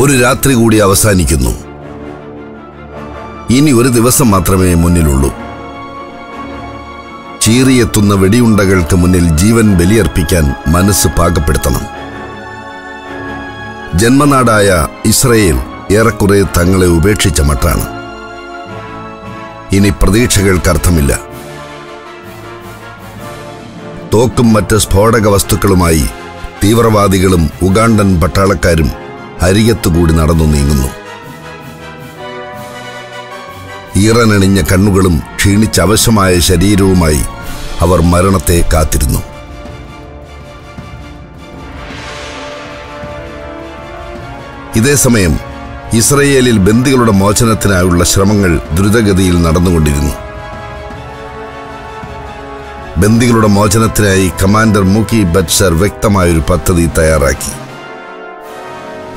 ഒരു രാത്രി കൂടി അവസാനിക്കുന്നു. ഇനി ഒരു ദിവസം മാത്രമേ മുന്നിലുള്ളൂ. ചീറിയെത്തുന്ന വെടിയുണ്ടകൾക്ക് മുന്നിൽ ജീവൻ ബലിയർപ്പിക്കാൻ മനസ്സ് പാകപ്പെടുത്തണം. ജന്മനാടായ ഇസ്രയേൽ ഏറെക്കുറെ തങ്ങളെ ഉപേക്ഷിച്ച മട്ടാണ്. ഇനി പ്രതീക്ഷകൾക്ക് അർത്ഥമില്ല തോക്കും മറ്റ് സ്ഫോടക വസ്തുക്കളുമായി തീവ്രവാദികളും ഉഗാണ്ടൻ പട്ടാളക്കാരും അരികത്തുകൂടി നടന്നു നീങ്ങുന്നു. ഈറനണിഞ്ഞ കണ്ണുകളും ക്ഷീണിച്ചവശമായ ശരീരവുമായി അവർ മരണത്തെ കാത്തിരുന്നു. ഇതേ സമയം ഇസ്രയേലിൽ ബന്ദികളുടെ മോചനത്തിനായുള്ള ശ്രമങ്ങൾ ദ്രുതഗതിയിൽ നടന്നുകൊണ്ടിരുന്നു. ബന്ദികളുടെ മോചനത്തിനായി കമാൻഡർ മുക്കി ബറ്റ്സർ വ്യക്തമായൊരു പദ്ധതി തയ്യാറാക്കി.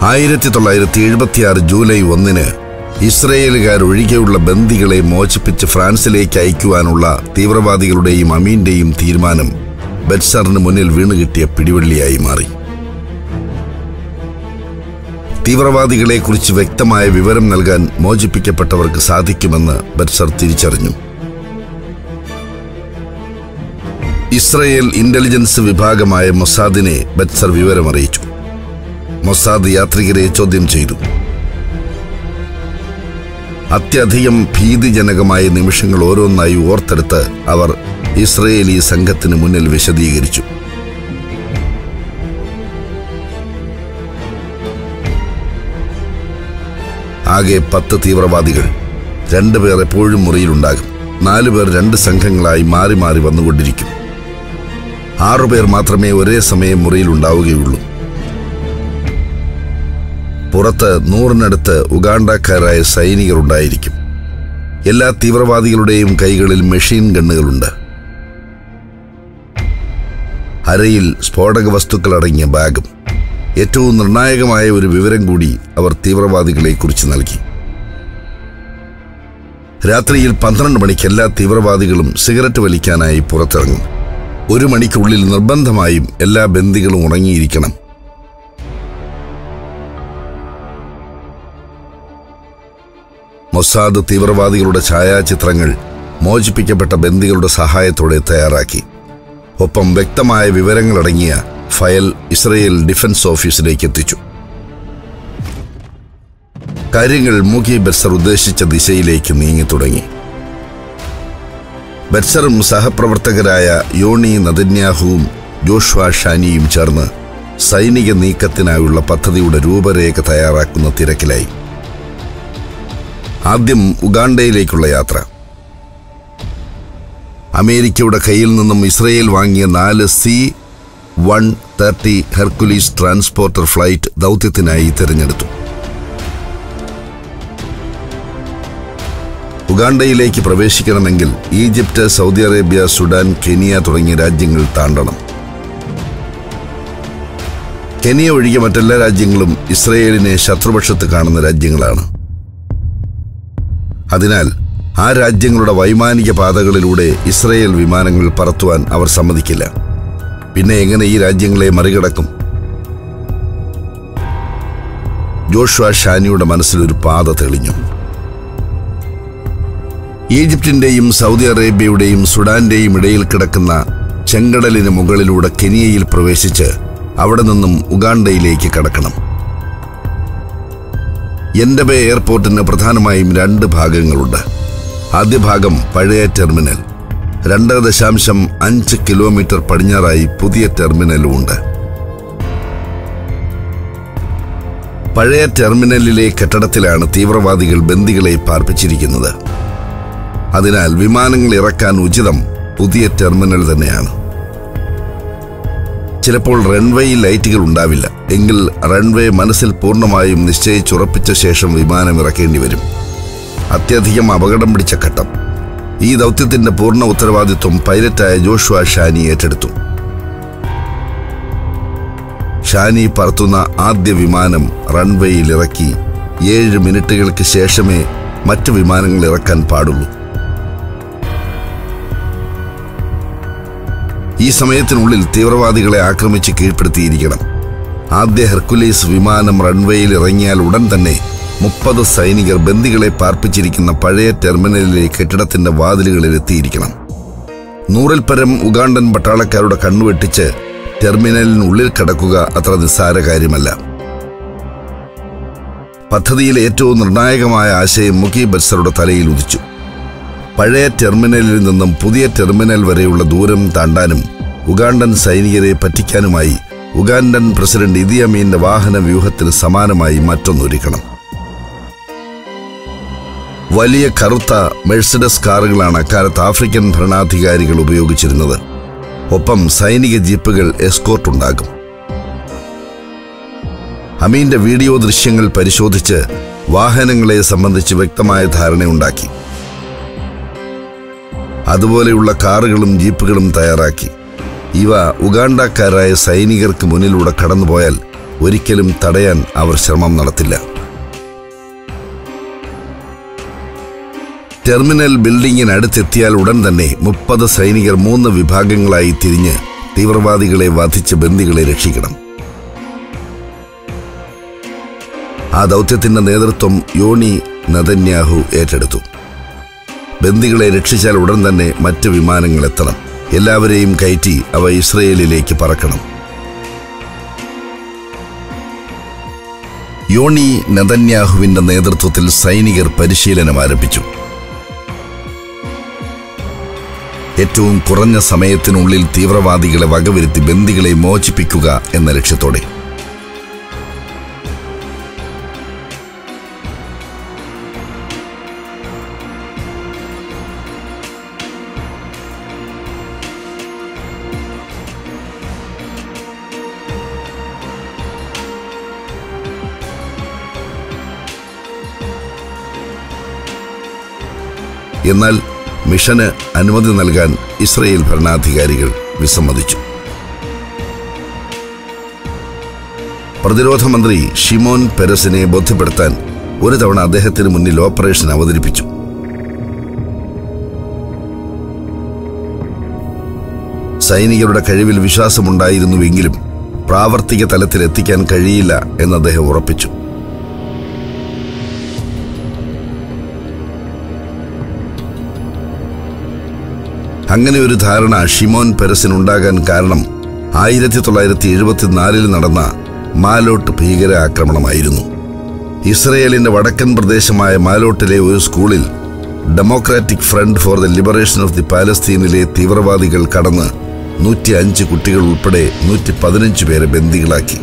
ആയിരത്തി തൊള്ളായിരത്തി എഴുപത്തിയാറ് ജൂലൈ ഒന്നിന് ഇസ്രയേലുകാരൊഴികെയുള്ള ബന്ദികളെ മോചിപ്പിച്ച് ഫ്രാൻസിലേക്ക് അയക്കുവാനുള്ള തീവ്രവാദികളുടെയും അമീന്റെയും തീരുമാനം ബെറ്റ്സറിന് മുന്നിൽ വീണുകിട്ടിയ പിടിവള്ളിയായി മാറി. തീവ്രവാദികളെക്കുറിച്ച് വ്യക്തമായ വിവരം നൽകാൻ മോചിപ്പിക്കപ്പെട്ടവർക്ക് സാധിക്കുമെന്ന് ബെറ്റ്സർ തിരിച്ചറിഞ്ഞു. ഇസ്രയേൽ ഇന്റലിജൻസ് വിഭാഗമായ മൊസാദിനെ ബെറ്റ്സർ വിവരമറിയിച്ചു. മൊസാദ് യാത്രികരെ ചോദ്യം ചെയ്തു. അത്യധികം ഭീതിജനകമായ നിമിഷങ്ങൾ ഓരോന്നായി ഓർത്തെടുത്ത് അവർ ഇസ്രയേലി സംഘത്തിന് മുന്നിൽ വിശദീകരിച്ചു. ആകെ പത്ത് തീവ്രവാദികൾ രണ്ടുപേർ എപ്പോഴും മുറിയിലുണ്ടാകും. നാലുപേർ രണ്ട് സംഘങ്ങളായി മാറി മാറി വന്നുകൊണ്ടിരിക്കും. ആറുപേർ മാത്രമേ ഒരേ സമയം മുറിയിലുണ്ടാവുകയുള്ളൂ. പുറത്ത് നൂറിനടുത്ത് ഉഗാണ്ടക്കാരായ സൈനികർ ഉണ്ടായിരിക്കും എല്ലാ തീവ്രവാദികളുടെയും കൈകളിൽ മെഷീൻ ഗണ്ണുകളുണ്ട്. അരയിൽ സ്ഫോടക വസ്തുക്കൾ അടങ്ങിയ ബാഗും. ഏറ്റവും നിർണായകമായ ഒരു വിവരം കൂടി അവർ തീവ്രവാദികളെക്കുറിച്ച് നൽകി. രാത്രിയിൽ പന്ത്രണ്ട് മണിക്ക് എല്ലാ തീവ്രവാദികളും സിഗരറ്റ് വലിക്കാനായി പുറത്തിറങ്ങും. ഒരു മണിക്കുള്ളിൽ നിർബന്ധമായും എല്ലാ ബന്ദികളും ഉറങ്ങിയിരിക്കണം. മൊസാദ് തീവ്രവാദികളുടെ ഛായാചിത്രങ്ങൾ മോചിപ്പിക്കപ്പെട്ട ബന്ദികളുടെ സഹായത്തോടെ തയ്യാറാക്കി. ഒപ്പം വ്യക്തമായ വിവരങ്ങളടങ്ങിയ ഫയൽ ഇസ്രയേൽ ഡിഫൻസ് ഓഫീസിലേക്ക് എത്തിച്ചു. കാര്യങ്ങൾ മുഖി ബെർസർ ഉദ്ദേശിച്ച ദിശയിലേക്ക് നീങ്ങി തുടങ്ങി. ബെർസറും സഹപ്രവർത്തകരായ യോണി നദന്യാഹുവും ജോഷ്വ ഷാനിയും ചേർന്ന് സൈനിക നീക്കത്തിനായുള്ള പദ്ധതിയുടെ രൂപരേഖ തയ്യാറാക്കുന്ന തിരക്കിലായി. ആദ്യം ഉഗാണ്ടയിലേക്കുള്ള യാത്ര. അമേരിക്കയുടെ കയ്യിൽ നിന്നും ഇസ്രയേൽ വാങ്ങിയ നാല് C one thirty Hercules transporter flight ദൗത്യത്തിനായി തിരഞ്ഞെടുത്തു. ഉഗാണ്ടയിലേക്ക് പ്രവേശിക്കണമെങ്കിൽ Egypt Saudi Arabia Sudan Kenya തുടങ്ങിയ രാജ്യങ്ങൾ താണ്ടണം. കെനിയ ഒഴികെ മറ്റെല്ലാ രാജ്യങ്ങളും ഇസ്രയേലിനെ ശത്രുപക്ഷത്ത് കാണുന്ന രാജ്യങ്ങളാണ്. അതിനാൽ ആ രാജ്യങ്ങളുടെ വൈമാനിക പാതകളിലൂടെ ഇസ്രയേൽ വിമാനങ്ങൾ പറത്തുവാൻ അവർ സമ്മതിക്കില്ല. പിന്നെ എങ്ങനെ ഈ രാജ്യങ്ങളെ മറികടക്കും? ജോഷ്വ ഷാനിയുടെ മനസ്സിൽ ഒരു പാത തെളിഞ്ഞു. ഈജിപ്തിന്റെയും സൗദി അറേബ്യയുടെയും സുഡാന്റെയും ഇടയിൽ കിടക്കുന്ന ചെങ്കടലിന് മുകളിലൂടെ കെനിയയിൽ പ്രവേശിച്ച് അവിടെ നിന്നും ഉഗാണ്ടയിലേക്ക് കടക്കണം. എൻഡബെ എയർപോർട്ടിന് പ്രധാനമായും രണ്ട് ഭാഗങ്ങളുണ്ട്. ആദ്യ ഭാഗം പഴയ ടെർമിനൽ. രണ്ട് ദശാംശം അഞ്ച് കിലോമീറ്റർ പടിഞ്ഞാറായി പുതിയ ടെർമിനലും ഉണ്ട് പഴയ ടെർമിനലിലെ കെട്ടിടത്തിലാണ് തീവ്രവാദികൾ ബന്ദികളെ പാർപ്പിച്ചിരിക്കുന്നത്. അതിനാൽ വിമാനങ്ങൾ ഇറക്കാൻ ഉചിതം പുതിയ ടെർമിനൽ തന്നെയാണ്. ചിലപ്പോൾ റൺവേയിൽ ലൈറ്റുകൾ ഉണ്ടാവില്ല. എങ്കിൽ റൺവേ മനസ്സിൽ പൂർണമായും നിശ്ചയിച്ചുറപ്പിച്ച ശേഷം വിമാനം ഇറക്കേണ്ടി വരും. അത്യധികം അപകടം പിടിച്ച ഘട്ടം. ഈ ദൗത്യത്തിന്റെ പൂർണ ഉത്തരവാദിത്വം പൈലറ്റായ ജോഷുവ ഷാനി ഏറ്റെടുത്തു. ഷാനി പറത്തുന്ന ആദ്യ വിമാനം റൺവേയിൽ ഇറക്കി ഏഴ് മിനിറ്റുകൾക്ക് ശേഷമേ മറ്റ് വിമാനങ്ങൾ ഇറക്കാൻ പാടുള്ളൂ. ഈ സമയത്തിനുള്ളിൽ തീവ്രവാദികളെ ആക്രമിച്ച് കീഴ്പ്പെടുത്തിയിരിക്കണം. ആദ്യ ഹെർക്കുലീസ് വിമാനം റൺവേയിൽ ഇറങ്ങിയാൽ ഉടൻ തന്നെ മുപ്പത് സൈനികർ ബന്ദികളെ പാർപ്പിച്ചിരിക്കുന്ന പഴയ ടെർമിനലിലെ കെട്ടിടത്തിന്റെ വാതിലുകളിൽ എത്തിയിരിക്കണം. നൂറിൽ പരം ഉഗാണ്ടൻ പട്ടാളക്കാരുടെ കണ്ണുവെട്ടിച്ച് ടെർമിനലിനുള്ളിൽ കടക്കുക അത്ര നിസ്സാര കാര്യമല്ല. പദ്ധതിയിലെ ഏറ്റവും നിർണായകമായ ആശയം മുഖി ബത്സറുടെ തലയിൽ ഉദിച്ചു. പഴയ ടെർമിനലിൽ നിന്നും പുതിയ ടെർമിനൽ വരെയുള്ള ദൂരം താണ്ടാനും ഉഗാണ്ടൻ സൈനികരെ പറ്റിക്കാനുമായി ഉഗാണ്ടൻ പ്രസിഡന്റ് ഇദി അമീന്റെ വാഹന വ്യൂഹത്തിന് സമാനമായി മറ്റൊന്നൊരുക്കണം വലിയ കറുത്ത മെഴ്സിഡസ് കാറുകളാണ് അക്കാലത്ത് ആഫ്രിക്കൻ ഭരണാധികാരികൾ ഉപയോഗിച്ചിരുന്നത്. ഒപ്പം സൈനിക ജീപ്പുകൾ എസ്കോർട്ട് ഉണ്ടാകും. അമീന്റെ വീഡിയോ ദൃശ്യങ്ങൾ പരിശോധിച്ച് വാഹനങ്ങളെ സംബന്ധിച്ച് വ്യക്തമായ ധാരണയുണ്ടാക്കി അതുപോലെയുള്ള കാറുകളും ജീപ്പുകളും തയ്യാറാക്കി. ഇവ ഉഗാണ്ടക്കാരായ സൈനികർക്ക് മുന്നിലൂടെ കടന്നുപോയാൽ ഒരിക്കലും തടയാൻ അവർ ശ്രമം നടത്തില്ല. ടെർമിനൽ ബിൽഡിങ്ങിനടുത്തെത്തിയാൽ ഉടൻ തന്നെ മുപ്പത് സൈനികർ മൂന്ന് വിഭാഗങ്ങളായി തിരിഞ്ഞ് തീവ്രവാദികളെ വധിച്ച് ബന്ദികളെ രക്ഷിക്കണം. ആ ദൗത്യത്തിന്റെ നേതൃത്വം യോണി നദന്യാഹു ഏറ്റെടുത്തു. ബന്ദികളെ രക്ഷിച്ചാൽ ഉടൻ തന്നെ മറ്റ് വിമാനങ്ങൾ എത്തണം. എല്ലാവരെയും കയറ്റി അവ ഇസ്രയേലിലേക്ക് പറക്കണം. യോണി നതന്യാഹുവിന്റെ നേതൃത്വത്തിൽ സൈനികർ പരിശീലനം ആരംഭിച്ചു. ഏറ്റവും കുറഞ്ഞ സമയത്തിനുള്ളിൽ തീവ്രവാദികളെ വകവരുത്തി ബന്ദികളെ മോചിപ്പിക്കുക എന്ന ലക്ഷ്യത്തോടെ. എന്നാൽ മിഷന് അനുമതി നൽകാൻ ഇസ്രയേൽ ഭരണാധികാരികൾ വിസമ്മതിച്ചു. പ്രതിരോധ മന്ത്രി ഷിമോൻ പെരസിനെ ബോധ്യപ്പെടുത്താൻ ഒരു തവണ അദ്ദേഹത്തിന് മുന്നിൽ ഓപ്പറേഷൻ അവതരിപ്പിച്ചു. സൈനികരുടെ കഴിവിൽ വിശ്വാസമുണ്ടായിരുന്നുവെങ്കിലും പ്രാവർത്തിക തലത്തിൽ എത്തിക്കാൻ കഴിയില്ല എന്ന് അദ്ദേഹം ഉറപ്പിച്ചു. അങ്ങനെ ഒരു ധാരണ ഷിമോൻ പെരസിനുണ്ടാകാൻ കാരണം ആയിരത്തി തൊള്ളായിരത്തി എഴുപത്തിനാലിൽ നടന്ന മാലോട്ട് ഭീകര ആക്രമണമായിരുന്നു ഇസ്രയേലിന്റെ വടക്കൻ പ്രദേശമായ മാലോട്ടിലെ ഒരു സ്കൂളിൽ democratic front for the liberation of the പാലസ്തീനിലെ തീവ്രവാദികൾ കടന്ന് നൂറ്റി അഞ്ച് കുട്ടികൾ ഉൾപ്പെടെ നൂറ്റി പതിനഞ്ച് പേരെ ബന്ദികളാക്കി.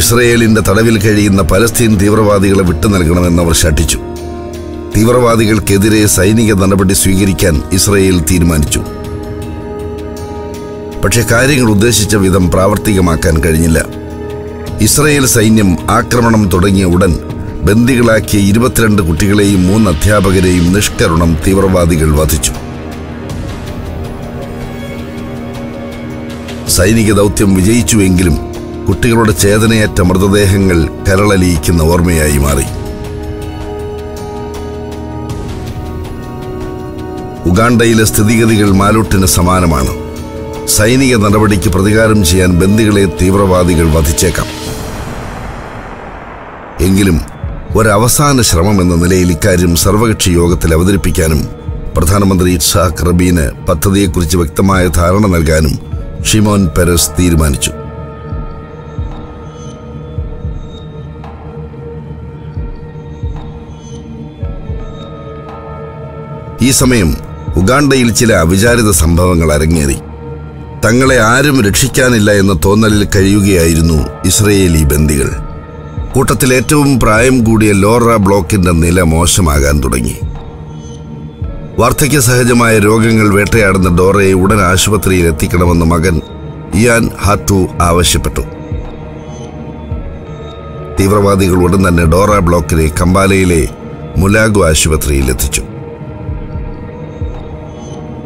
ഇസ്രയേലിന്റെ തടവിൽ കഴിയുന്ന പലസ്തീൻ തീവ്രവാദികളെ വിട്ടു നൽകണമെന്ന് അവർ ശഠിച്ചു. തീവ്രവാദികൾക്കെതിരെ സൈനിക നടപടി സ്വീകരിക്കാൻ ഇസ്രയേൽ തീരുമാനിച്ചു. പക്ഷേ കാര്യങ്ങൾ ഉദ്ദേശിച്ച വിധം പ്രാവർത്തികമാക്കാൻ കഴിഞ്ഞില്ല. ഇസ്രയേൽ സൈന്യം ആക്രമണം തുടങ്ങിയ ഉടൻ ബന്ദികളാക്കിയ ഇരുപത്തിരണ്ട് കുട്ടികളെയും മൂന്ന് അധ്യാപകരെയും നിഷ്കരണം തീവ്രവാദികൾ വധിച്ചു. സൈനിക ദൗത്യം വിജയിച്ചുവെങ്കിലും കുട്ടികളുടെ ചേതനയേറ്റ മൃതദേഹങ്ങൾ കരളലിയിക്കുന്ന ഓർമ്മയായി മാറി. ഉഗാണ്ടയിലെ സ്ഥിതിഗതികൾ മാലൂട്ടിന് സമാനമാണ്. സൈനിക നടപടിക്ക് പ്രതികാരം ചെയ്യാൻ ബന്ദികളെ തീവ്രവാദികൾ വധിച്ചേക്കാം. എങ്കിലും ഒരവസാന ശ്രമം എന്ന നിലയിൽ ഇക്കാര്യം സർവകക്ഷി യോഗത്തിൽ അവതരിപ്പിക്കാനും പ്രധാനമന്ത്രി ഇഷാഖ് റബീന് പദ്ധതിയെക്കുറിച്ച് വ്യക്തമായ ധാരണ നൽകാനും ഷിമോൻ പെരസ് തീരുമാനിച്ചു. ഈ സമയം ഉഗാണ്ടയിൽ ചില അവിചാരിത സംഭവങ്ങൾ അരങ്ങേറി. തങ്ങളെ ആരും രക്ഷിക്കാനില്ല എന്ന തോന്നലിൽ കഴിയുകയായിരുന്നു ഇസ്രയേലി ബന്ദികൾ. കൂട്ടത്തിൽ ഏറ്റവും പ്രായം കൂടിയ ലോറ ബ്ലോക്കിന്റെ നില മോശമാകാൻ തുടങ്ങി. വാർദ്ധക്യ സഹജമായ രോഗങ്ങൾ വേട്ടയാടുന്ന ഡോറയെ ഉടൻ ആശുപത്രിയിൽ എത്തിക്കണമെന്ന് മകൻ ഇയാൻ ഹാറ്റു ആവശ്യപ്പെട്ടു. തീവ്രവാദികൾ ഉടൻ തന്നെ ഡോറ ബ്ലോക്കിനെ കമ്പാലയിലെ മുലാഗു ആശുപത്രിയിൽ എത്തിച്ചു.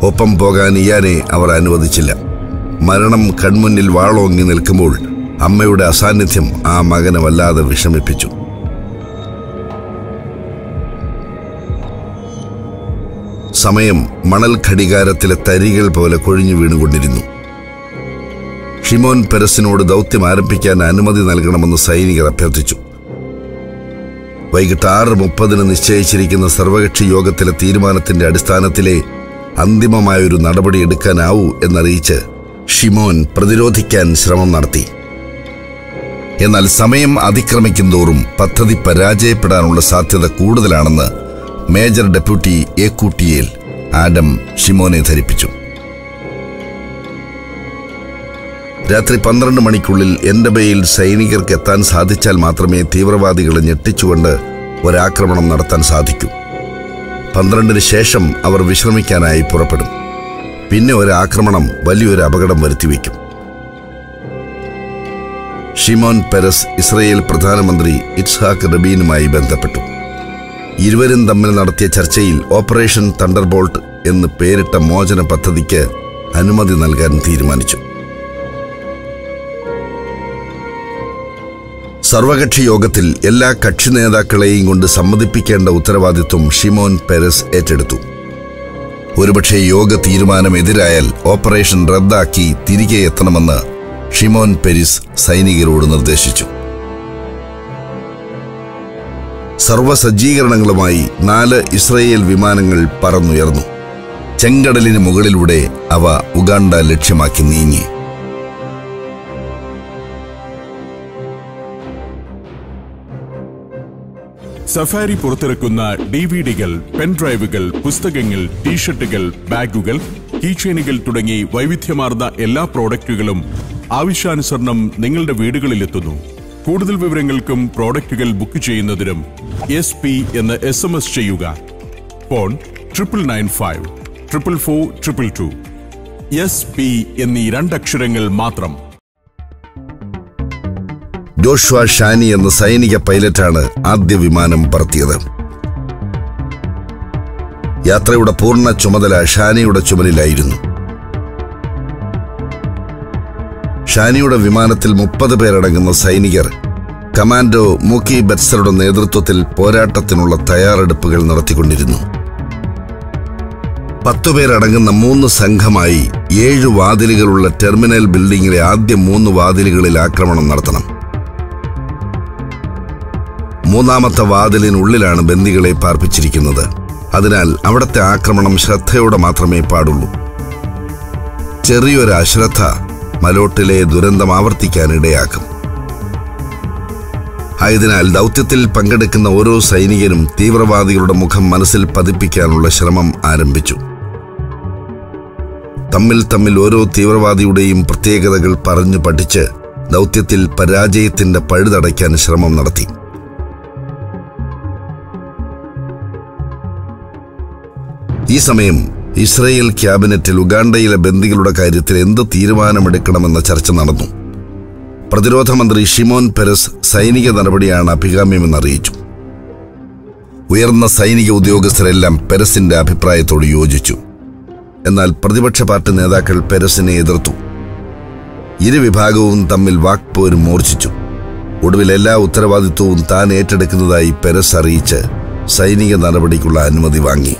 ഒപ്പം പോകാൻ ഇയാനെ അവർ അനുവദിച്ചില്ല. മരണം കൺമുന്നിൽ വാളോങ്ങി നിൽക്കുമ്പോൾ അമ്മയുടെ അസാന്നിധ്യം ആ മകനെ വല്ലാതെ വിഷമിപ്പിച്ചു. സമയം മണൽ ഘടികാരത്തിലെ തരികൾ പോലെ കൊഴിഞ്ഞു വീണുകൊണ്ടിരുന്നു. ഷിമോൻ പെരസിനോട് ദൗത്യം ആരംഭിക്കാൻ അനുമതി നൽകണമെന്ന് സൈനികർ അഭ്യർത്ഥിച്ചു. വൈകിട്ട് ആറ് മുപ്പതിന് നിശ്ചയിച്ചിരിക്കുന്ന സർവകക്ഷി യോഗത്തിലെ തീരുമാനത്തിന്റെ അടിസ്ഥാനത്തിലെ അന്തിമമായൊരു നടപടി എടുക്കാനാവൂ എന്നറിയിച്ച് ഷിമോൻ പ്രതിരോധിക്കാൻ ശ്രമം നടത്തി. എന്നാൽ സമയം അതിക്രമിക്കും തോറും പദ്ധതി പരാജയപ്പെടാനുള്ള സാധ്യത കൂടുതലാണെന്ന് മേജർ ഡെപ്യൂട്ടി ഏക്കൂട്ടിയേൽ ആഡം ഷിമോനെ ധരിപ്പിച്ചു. രാത്രി പന്ത്രണ്ട് മണിക്കുള്ളിൽ എൻഡബയിൽ സൈനികർക്ക് എത്താൻ സാധിച്ചാൽ മാത്രമേ തീവ്രവാദികളെ ഞെട്ടിച്ചുകൊണ്ട് ഒരാക്രമണം നടത്താൻ സാധിക്കൂ. പന്ത്രണ്ടിന് ശേഷം അവർ വിശ്രമിക്കാനായി പുറപ്പെടും. പിന്നെ ഒരു ആക്രമണം വലിയൊരു അപകടം വരുത്തിവെക്കും ഷിമോൻ പെരസ് ഇസ്രയേൽ പ്രധാനമന്ത്രി ഇറ്റ്സാഖ് റബീനുമായി ബന്ധപ്പെട്ടു. ഇരുവരും തമ്മിൽ നടത്തിയ ചർച്ചയിൽ ഓപ്പറേഷൻ തണ്ടർബോൾട്ട് എന്ന് പേരിട്ട മോചന പദ്ധതിക്ക് അനുമതി നൽകാൻ തീരുമാനിച്ചു. സർവകക്ഷി യോഗത്തിൽ എല്ലാ കക്ഷി നേതാക്കളെയും കൊണ്ട് സമ്മതിപ്പിക്കേണ്ട ഉത്തരവാദിത്വം ഷിമോൻ പെരസ് ഏറ്റെടുത്തു. ഒരുപക്ഷെ യോഗ തീരുമാനം എതിരായാൽ ഓപ്പറേഷൻ റദ്ദാക്കി തിരികെ എത്തണമെന്ന് ഷിമോൻ പെരിസ് സൈനികരോട് നിർദ്ദേശിച്ചു. സർവസജ്ജീകരണങ്ങളുമായി നാല് ഇസ്രയേൽ വിമാനങ്ങൾ പറന്നുയർന്നു. ചെങ്കടലിന് മുകളിലൂടെ അവ ഉഗാണ്ട ലക്ഷ്യമാക്കി നീങ്ങി. സഫാരി പുറത്തിറക്കുന്ന ഡി വി ഡികൾ പെൻഡ്രൈവുകൾ പുസ്തകങ്ങൾ ടീഷർട്ടുകൾ ബാഗുകൾ കീചെയിനുകൾ തുടങ്ങി വൈവിധ്യമാർന്ന എല്ലാ പ്രോഡക്റ്റുകളും ആവശ്യാനുസരണം നിങ്ങളുടെ വീടുകളിലെത്തുന്നു. കൂടുതൽ വിവരങ്ങൾക്കും പ്രോഡക്റ്റുകൾ ബുക്ക് ചെയ്യുന്നതിനും എസ് പി എന്ന് എസ് എം എസ് ചെയ്യുക. Phone triple nine five triple four triple two S P എന്നീ രണ്ടക്ഷരങ്ങൾ മാത്രം ജോഷ്വ ഷാനി എന്ന സൈനിക പൈലറ്റാണ് ആദ്യ വിമാനം പറത്തിയത്. യാത്രയുടെ പൂർണ ചുമതല ഷാനിയുടെ ചുമലിലായിരുന്നു. ഷാനിയുടെ വിമാനത്തിൽ മുപ്പത് പേരടങ്ങുന്ന സൈനികർ കമാൻഡോ മുക്കി ബെറ്റ്സറുടെ നേതൃത്വത്തിൽ പോരാട്ടത്തിനുള്ള തയ്യാറെടുപ്പുകൾ നടത്തിക്കൊണ്ടിരുന്നു. പത്തുപേരടങ്ങുന്ന മൂന്ന് സംഘമായി ഏഴ് വാതിലുകളുള്ള ടെർമിനൽ ബിൽഡിംഗിലെ ആദ്യ മൂന്ന് വാതിലുകളിൽ ആക്രമണം നടത്തണം. മൂന്നാമത്തെ വാതിലിനുള്ളിലാണ് ബന്ദികളെ പാർപ്പിച്ചിരിക്കുന്നത്. അതിനാൽ അവിടത്തെ ആക്രമണം ശ്രദ്ധയോടെ മാത്രമേ പാടുള്ളൂ. ചെറിയൊരു അശ്രദ്ധ മലോട്ടിലെ ദുരന്തം ആവർത്തിക്കാൻ ഇടയാക്കും. ആയതിനാൽ ദൗത്യത്തിൽ പങ്കെടുക്കുന്ന ഓരോ സൈനികനും തീവ്രവാദികളുടെ മുഖം മനസ്സിൽ പതിപ്പിക്കാനുള്ള ശ്രമം ആരംഭിച്ചു. തമ്മിൽ തമ്മിൽ ഓരോ തീവ്രവാദിയുടെയും പ്രത്യേകതകൾ പറഞ്ഞു പഠിച്ച് ദൗത്യത്തിൽ പരാജയത്തിന്റെ പഴുതടയ്ക്കാൻ ശ്രമം നടത്തി. ഈ സമയം ഇസ്രയേൽ ക്യാബിനറ്റിൽ ഉഗാണ്ടയിലെ ബന്ദികളുടെ കാര്യത്തിൽ എന്ത് തീരുമാനമെടുക്കണമെന്ന ചർച്ച നടന്നു. പ്രതിരോധ മന്ത്രി ഷിമോൻ പെരസ് സൈനിക നടപടിയാണ് അഭികാമ്യമെന്ന് അറിയിച്ചു. ഉയർന്ന സൈനിക ഉദ്യോഗസ്ഥരെല്ലാം പെരസിന്റെ അഭിപ്രായത്തോട് യോജിച്ചു. എന്നാൽ പ്രതിപക്ഷ പാർട്ടി നേതാക്കൾ പെരസിനെ എതിർത്തു. ഇരുവിഭാഗവും തമ്മിൽ വാക്പോരും മൂർച്ഛിച്ചു. ഒടുവിൽ എല്ലാ ഉത്തരവാദിത്വവും താൻ ഏറ്റെടുക്കുന്നതായി പെരസ് അറിയിച്ച് സൈനിക നടപടിക്കുള്ള അനുമതി വാങ്ങി.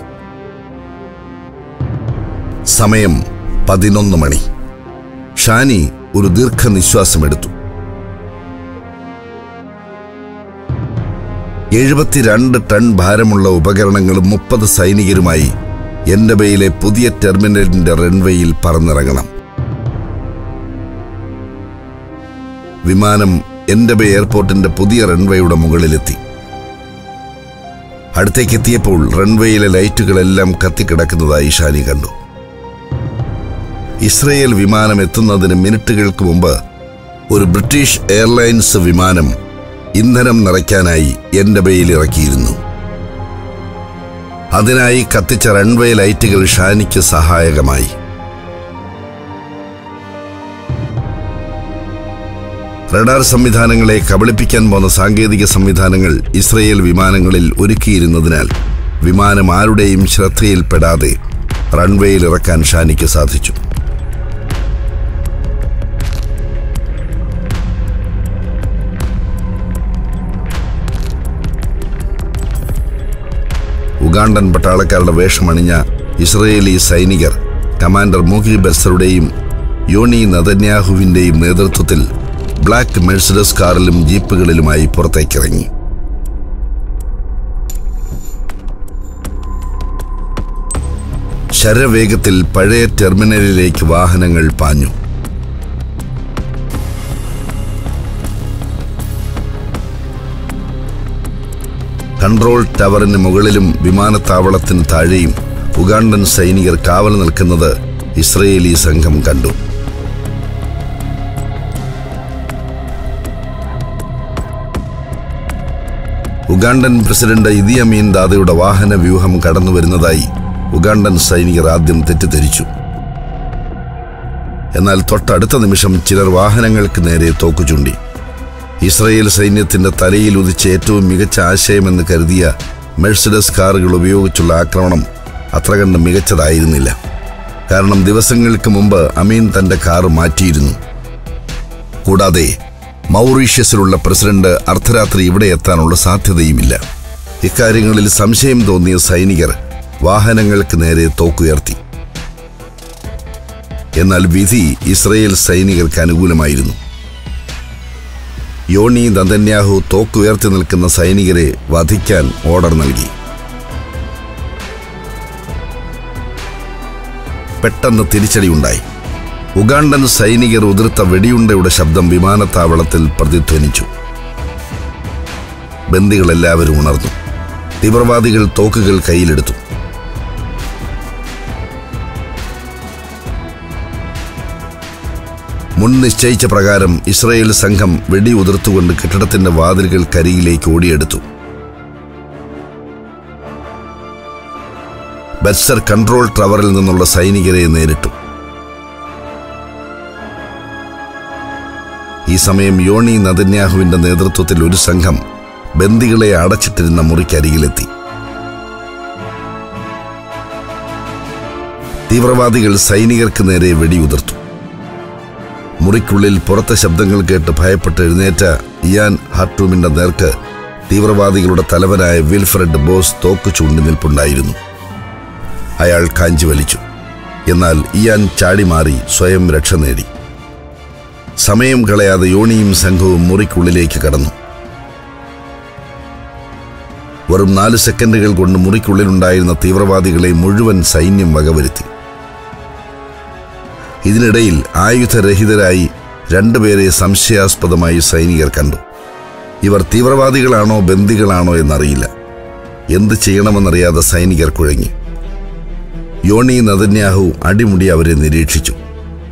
സമയം പതിനൊന്ന് മണി. ഷാനി ഒരു ദീർഘനിശ്വാസമെടുത്തു. എഴുപത്തിരണ്ട് ടൺ ഭാരമുള്ള ഉപകരണങ്ങളും മുപ്പത് സൈനികരുമായി എൻഡബയിലെ പുതിയ ടെർമിനലിന്റെ റൺവേയിൽ പറന്നിറങ്ങണം. വിമാനം എൻഡബെ എയർപോർട്ടിന്റെ പുതിയ റൺവേയുടെ മുകളിലെത്തി. അടുത്തേക്കെത്തിയപ്പോൾ റൺവേയിലെ ലൈറ്റുകളെല്ലാം കത്തിക്കിടക്കുന്നതായി ഷാനി കണ്ടു. ഇസ്രയേൽ വിമാനം എത്തുന്നതിന് മിനിറ്റുകൾക്ക് മുമ്പ് ഒരു ബ്രിട്ടീഷ് എയർലൈൻസ് വിമാനം ഇന്ധനം നിറയ്ക്കാനായി എൻഡബയിൽ ഇറക്കിയിരുന്നു. അതിനായി കത്തിച്ച റൺവേ ലൈറ്റുകൾ ഷാനിക്ക് സഹായകമായി. റഡാർ സംവിധാനങ്ങളെ കബളിപ്പിക്കാൻ പോന്ന സാങ്കേതിക സംവിധാനങ്ങൾ ഇസ്രയേൽ വിമാനങ്ങളിൽ ഒരുക്കിയിരുന്നതിനാൽ വിമാനം ആരുടെയും ശ്രദ്ധയിൽപ്പെടാതെ റൺവേയിൽ ഇറക്കാൻ ഷാനിക്ക് സാധിച്ചു. ഉഗാണ്ടൻ പട്ടാളക്കാരുടെ വേഷമണിഞ്ഞ ഇസ്രയേലി സൈനികർ കമാൻഡർ മുഖി ബസറുടെയും യോണി നദന്യാഹുവിന്റെയും നേതൃത്വത്തിൽ ബ്ലാക്ക് മെഴ്സിഡസ് കാറിലും ജീപ്പുകളിലുമായി പുറത്തേക്കിറങ്ങി. ശരവേഗത്തിൽ പഴയ ടെർമിനലിലേക്ക് വാഹനങ്ങൾ പാഞ്ഞു. കൺട്രോൾ ടവറിന് മുകളിലും വിമാനത്താവളത്തിന് താഴെയും ഉഗാണ്ടൻ സൈനികർ കാവൽ നിൽക്കുന്നത് ഇസ്രയേലി സംഘം കണ്ടു. ഉഗാണ്ടൻ പ്രസിഡന്റ് ഇദിയമീൻ അമീൻ ദാദയുടെ വാഹന വ്യൂഹം കടന്നു വരുന്നതായി ഉഗാണ്ടൻ സൈനികർ ആദ്യം തെറ്റിദ്ധരിച്ചു. എന്നാൽ തൊട്ടടുത്ത നിമിഷം ചിലർ വാഹനങ്ങൾക്ക് നേരെ തോക്കു ചൂണ്ടി ഇസ്രയേൽ സൈന്യത്തിന്റെ തലയിൽ ഉദിച്ച ഏറ്റവും മികച്ച ആശയമെന്ന് കരുതിയ മെഴ്സിഡസ് കാറുകൾ ഉപയോഗിച്ചുള്ള ആക്രമണം അത്ര കണ്ട് മികച്ചതായിരുന്നില്ല. കാരണം ദിവസങ്ങൾക്ക് മുമ്പ് അമീൻ തന്റെ കാർ മാറ്റിയിരുന്നു. കൂടാതെ മൗറീഷ്യസിലുള്ള പ്രസിഡന്റ് അർദ്ധരാത്രി ഇവിടെ എത്താനുള്ള സാധ്യതയുമില്ല. ഇക്കാര്യങ്ങളിൽ സംശയം തോന്നിയ സൈനികർ വാഹനങ്ങൾക്ക് നേരെ തോക്കുയർത്തി. എന്നാൽ വിധി ഇസ്രയേൽ സൈനികർക്ക് അനുകൂലമായിരുന്നു. യോണി ദന്തന്യാഹു തോക്കുയർത്തി നിൽക്കുന്ന സൈനികരെ വധിക്കാൻ ഓർഡർ നൽകി. പെട്ടെന്ന് തിരിച്ചടിയുണ്ടായി. ഉഗാണ്ടൻ സൈനികർ ഉതിർത്ത വെടിയുണ്ടയുടെ ശബ്ദം വിമാനത്താവളത്തിൽ പ്രതിധ്വനിച്ചു. ബന്ദികളെല്ലാവരും ഉണർന്നു. തീവ്രവാദികൾ തോക്കുകൾ കയ്യിലെടുത്തു. മുൻ നിശ്ചയിച്ച പ്രകാരം ഇസ്രയേൽ സംഘം വെടി ഉതിർത്തുകൊണ്ട് കെട്ടിടത്തിന്റെ വാതിലുകൾ കരിയിലേക്ക് ഓടിയെടുത്തു. ബസ്സർ കൺട്രോൾ ടവറിൽ നിന്നുള്ള സൈനികരെ നേരിട്ടു. ഈ സമയം യോണി നദന്യാഹുവിന്റെ നേതൃത്വത്തിൽ ഒരു സംഘം ബന്ദികളെ അടച്ചിട്ടിരുന്ന മുറിക്കരികിലെത്തി. തീവ്രവാദികൾ സൈനികർക്ക് നേരെ വെടിയുതിർത്തു. മുറിക്കുള്ളിൽ പുറത്തെ ശബ്ദങ്ങൾ കേട്ട് ഭയപ്പെട്ട് എഴുന്നേറ്റ ഇയാൻ ഹാർട്ടൂമിന്റെ നേർക്ക് തീവ്രവാദികളുടെ തലവനായ വിൽഫ്രഡ് ബോസ് തോക്ക് ചൂണ്ടി നിൽപ്പുണ്ടായിരുന്നു. അയാൾ കാഞ്ചി വലിച്ചു. എന്നാൽ ഇയാൻ ചാടിമാറി സ്വയം രക്ഷ നേടി. സമയം കളയാതെ യോണിയും സംഘവും മുറിക്കുള്ളിലേക്ക് കടന്നു. വെറും നാല് സെക്കൻഡുകൾ കൊണ്ട് മുറിക്കുള്ളിലുണ്ടായിരുന്ന തീവ്രവാദികളെ മുഴുവൻ സൈന്യം വകവരുത്തി. ഇതിനിടയിൽ ആയുധരഹിതരായി രണ്ടുപേരെ സംശയാസ്പദമായി സൈനികർ കണ്ടു. ഇവർ തീവ്രവാദികളാണോ ബന്ദികളാണോ എന്നറിയില്ല. എന്ത് ചെയ്യണമെന്നറിയാതെ സൈനികർ കുഴങ്ങി. യോണി നദന്യാഹു അടിമുടി അവരെ നിരീക്ഷിച്ചു.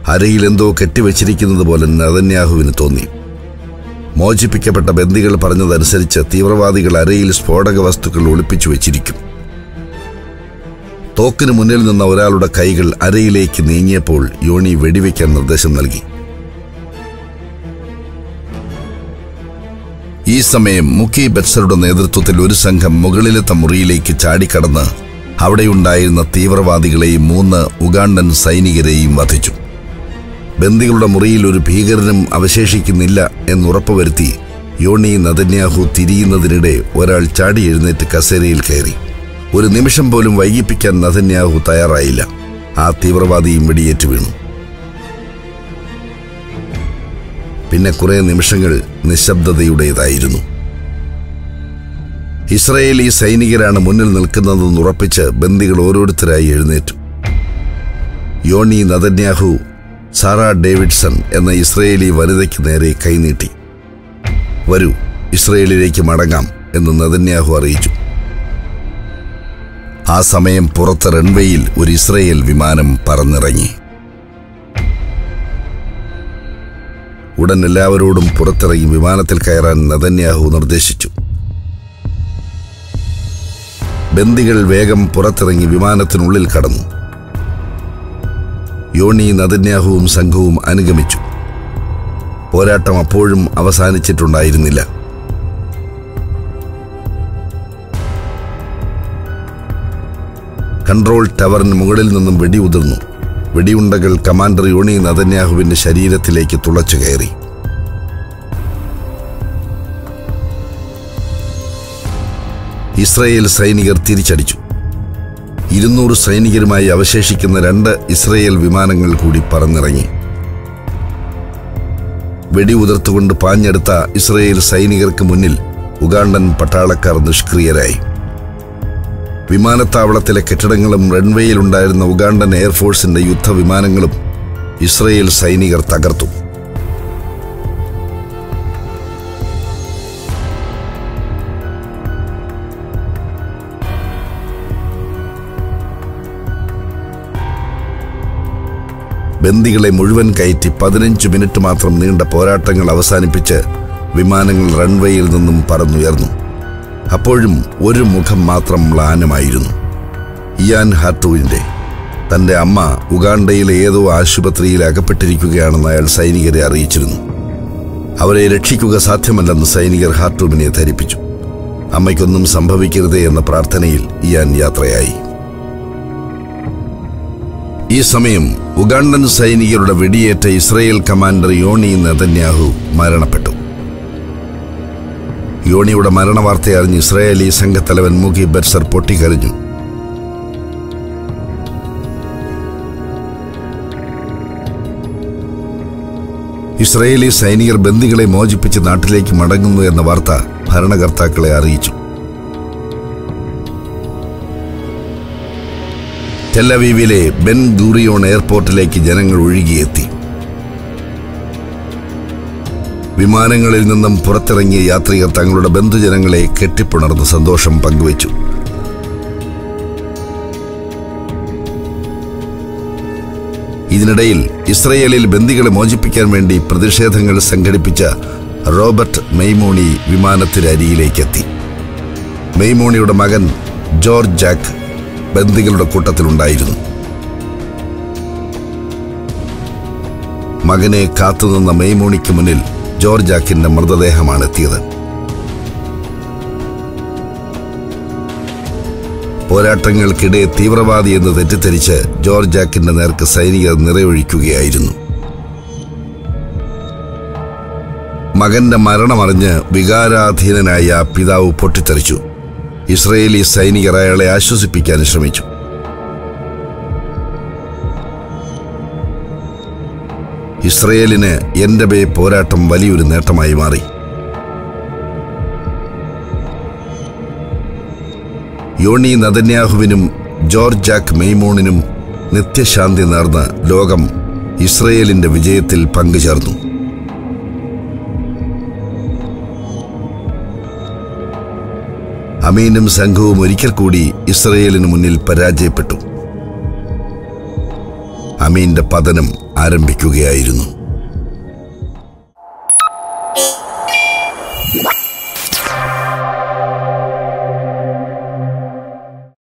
അരയിൽ എന്തോ കെട്ടിവെച്ചിരിക്കുന്നത് പോലെ നദന്യാഹുവിന് തോന്നി. മോചിപ്പിക്കപ്പെട്ട ബന്ദികൾ പറഞ്ഞതനുസരിച്ച് തീവ്രവാദികൾ അരയിൽ സ്ഫോടക വസ്തുക്കൾ ഒളിപ്പിച്ചു വെച്ചിരിക്കും. തോക്കിന് മുന്നിൽ നിന്ന ഒരാളുടെ കൈകൾ അരയിലേക്ക് നീങ്ങിയപ്പോൾ യോണി വെടിവെക്കാൻ നിർദ്ദേശം നൽകി. ഈ സമയം മുക്കി ബെറ്റ്സറുടെ നേതൃത്വത്തിൽ ഒരു സംഘം മുകളിലത്തെ മുറിയിലേക്ക് ചാടിക്കടന്ന് അവിടെയുണ്ടായിരുന്ന തീവ്രവാദികളെയും മൂന്ന് ഉഗാണ്ടൻ സൈനികരെയും വധിച്ചു. ബന്ദികളുടെ മുറിയിൽ ഒരു ഭീകരനും അവശേഷിക്കുന്നില്ല എന്നുറപ്പുവരുത്തി യോണി നദന്യാഹു തിരിയുന്നതിനിടെ ഒരാൾ ചാടി എഴുന്നേറ്റ് കസേരയിൽ കയറി. ഒരു നിമിഷം പോലും വൈകിപ്പിക്കാൻ നഥന്യാഹു തയ്യാറായില്ല. ആ തീവ്രവാദിയും വെടിയേറ്റു വീണു. പിന്നെ കുറേ നിമിഷങ്ങൾ നിശബ്ദതയുടേതായിരുന്നു. ഇസ്രയേലി സൈനികരാണ് മുന്നിൽ നിൽക്കുന്നതെന്ന് ഉറപ്പിച്ച് ബന്ദികൾ ഓരോരുത്തരായി എഴുന്നേറ്റു. യോണി നദന്യാഹു സാറ ഡേവിഡ്സൺ എന്ന ഇസ്രയേലി വനിതയ്ക്ക് നേരെ കൈനീട്ടി. വരൂ ഇസ്രയേലിലേക്ക് മടങ്ങാം എന്ന് നദന്യാഹു അറിയിച്ചു. ആ സമയം പുറത്ത് റൺവേയിൽ ഒരു ഇസ്രയേൽ വിമാനം പറന്നിറങ്ങി. ഉടൻ എല്ലാവരോടും പുറത്തിറങ്ങി വിമാനത്തിൽ കയറാൻ നദന്യാഹു നിർദ്ദേശിച്ചു. ബന്ദികൾ വേഗം പുറത്തിറങ്ങി വിമാനത്തിനുള്ളിൽ കടന്നു. യോണി നദന്യാഹുവും സംഘവും അനുഗമിച്ചു. പോരാട്ടം അപ്പോഴും അവസാനിച്ചിട്ടുണ്ടായിരുന്നില്ല. കൺട്രോൾ ടവറിന് മുകളിൽ നിന്നും വെടി ഉതിർന്നു. വെടിയുണ്ടകൾ കമാൻഡർ യോണി നദന്യാഹുവിന്റെ ശരീരത്തിലേക്ക് തുളച്ചു കയറി. ഇസ്രയേൽ സൈനികർ തിരിച്ചടിച്ചു. ഇരുന്നൂറ് സൈനികരുമായി അവശേഷിക്കുന്ന രണ്ട് ഇസ്രയേൽ വിമാനങ്ങൾ കൂടി പറന്നിറങ്ങി. വെടി വെടിയുതിർത്തുകൊണ്ട് പാഞ്ഞെടുത്ത ഇസ്രയേൽ സൈനികർക്ക് മുന്നിൽ ഉഗാണ്ടൻ പട്ടാളക്കാർ നിഷ്ക്രിയരായി. വിമാനത്താവളത്തിലെ കെട്ടിടങ്ങളും റൺവേയിലുണ്ടായിരുന്ന ഉഗാണ്ടൻ എയർഫോഴ്സിന്റെ യുദ്ധവിമാനങ്ങളും ഇസ്രയേൽ സൈനികർ തകർത്തു. ബന്ദികളെ മുഴുവൻ കയറ്റി പതിനഞ്ച് മിനിറ്റ് മാത്രം നീണ്ട പോരാട്ടങ്ങൾ അവസാനിപ്പിച്ച് വിമാനങ്ങൾ റൺവേയിൽ നിന്നും പറന്നുയർന്നു. അപ്പോഴും ഒരു മുഖം മാത്രം മ്ലാനമായിരുന്നു. ഇയാൻ ഹാർട്ടുവിന്റെ തന്റെ അമ്മ ഉഗാണ്ടയിലെ ഏതോ ആശുപത്രിയിൽ അകപ്പെട്ടിരിക്കുകയാണെന്ന് അയാൾ സൈനികരെ അറിയിച്ചിരുന്നു. അവരെ രക്ഷിക്കുക സാധ്യമല്ലെന്ന് സൈനികർ ഹാർട്ടൂമിനെ ധരിപ്പിച്ചു. അമ്മയ്ക്കൊന്നും സംഭവിക്കരുതേ എന്ന പ്രാർത്ഥനയിൽ ഇയാൻ യാത്രയായി. ഈ സമയം ഉഗാണ്ടൻ സൈനികരുടെ വെടിയേറ്റ ഇസ്രയേൽ കമാൻഡർ യോണി നെതന്യാഹു മരണപ്പെട്ടു. യോണിയുടെ മരണവാർത്ത അറിഞ്ഞ് ഇസ്രായേലി സംഘത്തലവൻ മുഖി ബെർസർ പൊട്ടിക്കരഞ്ഞു. ഇസ്രയേലി സൈനികർ ബന്ദികളെ മോചിപ്പിച്ച് നാട്ടിലേക്ക് മടങ്ങുന്നു എന്ന വാർത്ത ഭരണകർത്താക്കളെ അറിയിച്ചു. ടെല്ലവീവിലെ ബെൻ ഗൂറിയോൺ എയർപോർട്ടിലേക്ക് ജനങ്ങൾ ഒഴുകിയെത്തി. വിമാനങ്ങളിൽ നിന്നും പുറത്തിറങ്ങിയ യാത്രികർ തങ്ങളുടെ ബന്ധുജനങ്ങളെ കെട്ടിപ്പുണർന്ന് സന്തോഷം പങ്കുവച്ചു. ഇതിനിടയിൽ ഇസ്രയേലിൽ ബന്ദികളെ മോചിപ്പിക്കാൻ വേണ്ടി പ്രതിഷേധങ്ങൾ സംഘടിപ്പിച്ച റോബർട്ട് മെയ്മോണി വിമാനത്തിനരിയിലേക്കെത്തി മെയ്മോണിയുടെ മകൻ ജോർജ് ജാക്ക് ബന്ദികളുടെ കൂട്ടത്തിലുണ്ടായിരുന്നു. മകനെ കാത്തുനിന്ന മെയ്മോണിക്ക് മുന്നിൽ ജോർജ് ജാക്കിന്റെ മൃതദേഹമാണ് എത്തിയത് പോരാട്ടങ്ങൾക്കിടെ തീവ്രവാദി എന്ന് തെറ്റിദ്ധരിച്ച് ജോർജ് ജാക്കിന്റെ നേർക്ക് സൈനികർ നിറയൊഴിക്കുകയായിരുന്നു. മകന്റെ മരണമറിഞ്ഞ് വികാരാധീനനായ പിതാവ് പൊട്ടിത്തെറിച്ചു. ഇസ്രയേലി സൈനികർ അയാളെ ആശ്വസിപ്പിക്കാൻ ശ്രമിച്ചു. ഇസ്രയേലിന് എന്റെ ബേ പോരാട്ടം വലിയൊരു നേട്ടമായി മാറി. യോണി നദന്യാഹുവിനും ജോർജ് ജാക്ക് മെയ്മോണിനും നിത്യശാന്തി നേർന്ന ലോകം ഇസ്രയേലിന്റെ വിജയത്തിൽ പങ്കുചേർന്നു. അമീനും സംഘവും ഒരിക്കൽ കൂടി ഇസ്രയേലിന് മുന്നിൽ പരാജയപ്പെട്ടു. അമീന്റെ പതനം ആരംഭിക്കുകയായിരുന്നു.